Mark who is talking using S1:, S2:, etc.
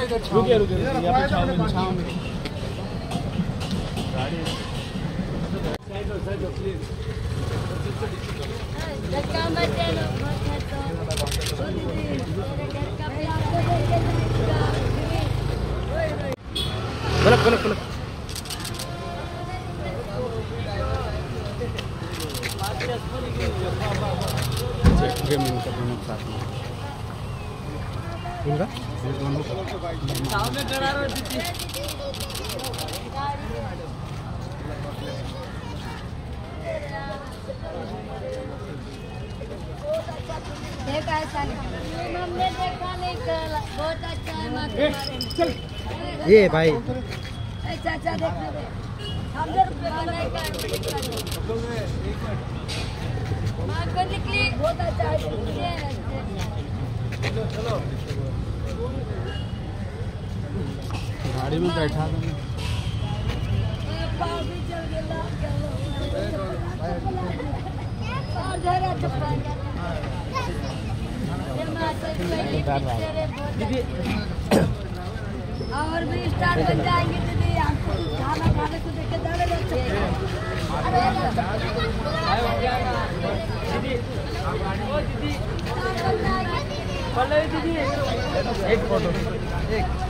S1: रुकिए रुकिए यहाँ पे छाव में छाव में
S2: धक्का मत देना मत हटो दीदी मेरे घर का प्यार के
S1: पलक पलक पलक गेम इनका दोनों साथ में इनका? ये
S2: देखा है हमने देखा नहीं बहुत अच्छा है
S1: ये भाई।
S2: ए, चाचा देखने दे। को निकली। बहुत अच्छा है ये
S1: गाड़ी में बैठा था
S2: पाँव भी चल गया और जरा चुप और भी स्टार्ट बन जाएँगे दीदी आपको खाना खाने को देख के दाड़े लग सकते
S1: एक फ़ोटो
S2: एक